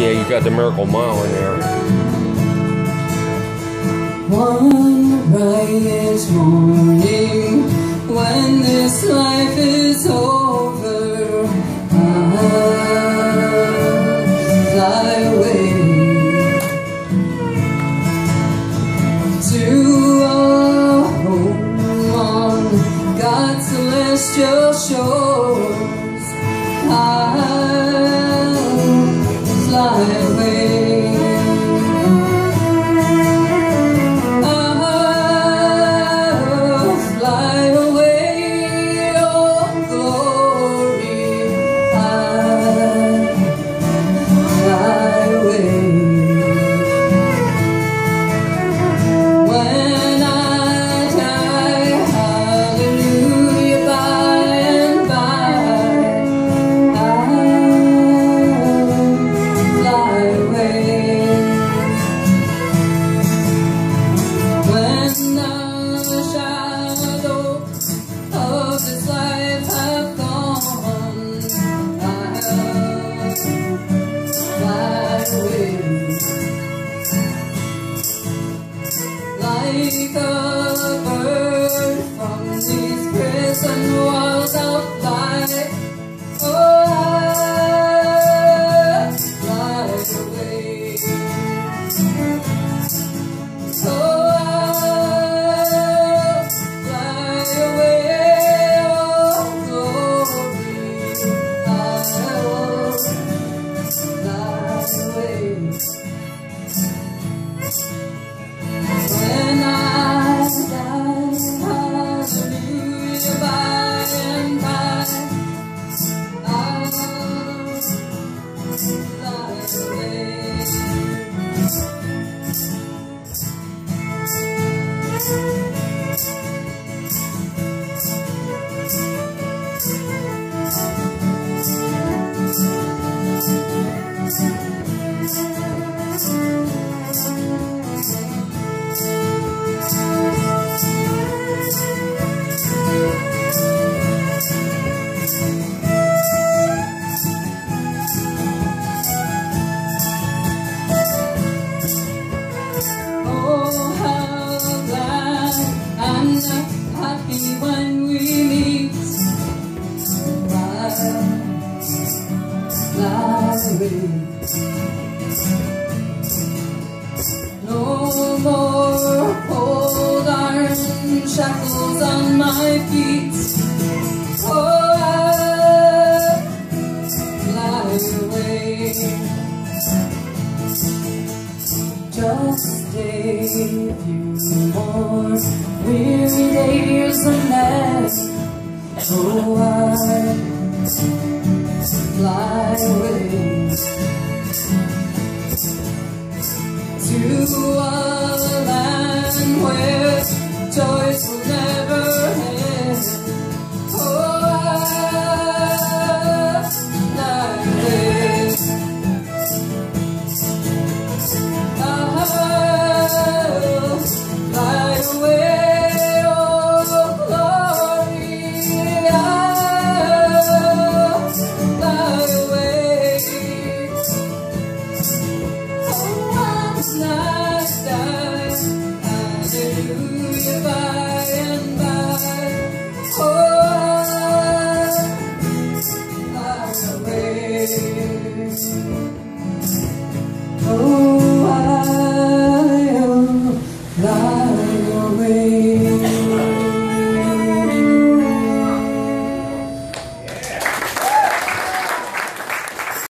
Yeah, you got the Miracle Mile in there. One bright morning when this life is over, I'll fly away to a home on God's celestial shores. I'll fly away. Like a bird from these prison walls fly away. Shackles on my feet. Oh, I fly away. Just a few more weary days and then oh I fly away to a land where toys will never